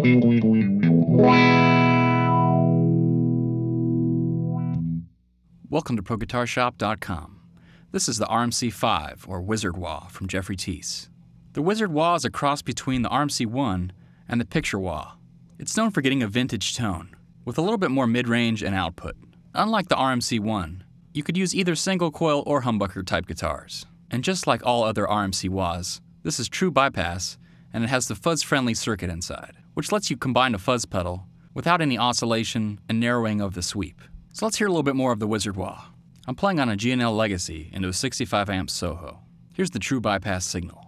Welcome to ProGuitarShop.com. This is the RMC-5, or Wizard Wah, from Geoffrey Teese. The Wizard Wah is a cross between the RMC-1 and the Picture Wah. It's known for getting a vintage tone, with a little bit more mid-range and output. Unlike the RMC-1, you could use either single coil or humbucker type guitars. And just like all other RMC Wahs, this is true bypass, and it has the fuzz-friendly circuit inside which lets you combine a fuzz pedal without any oscillation and narrowing of the sweep. So let's hear a little bit more of the Wizard Wah. I'm playing on a G&L Legacy into a 65 amp Soho. Here's the true bypass signal.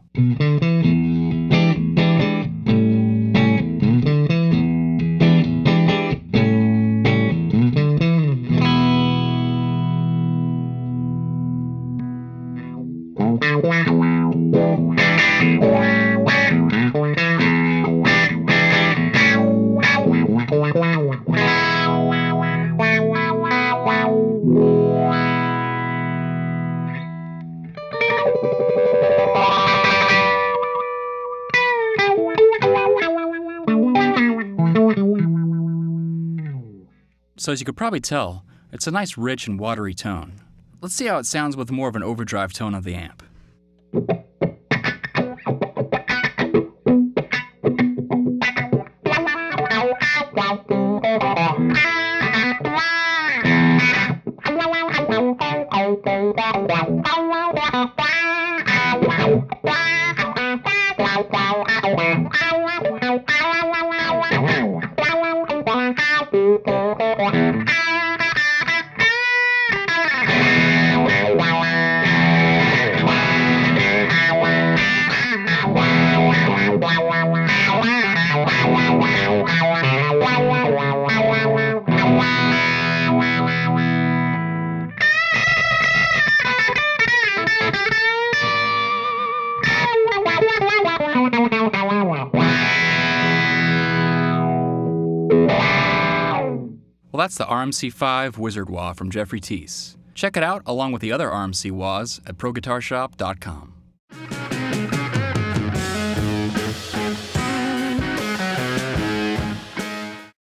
So as you could probably tell, it's a nice rich and watery tone. Let's see how it sounds with more of an overdrive tone of the amp. Well, that's the RMC5 Wizard Wah from Geoffrey Teese. Check it out along with the other RMC Wahs at ProGuitarShop.com.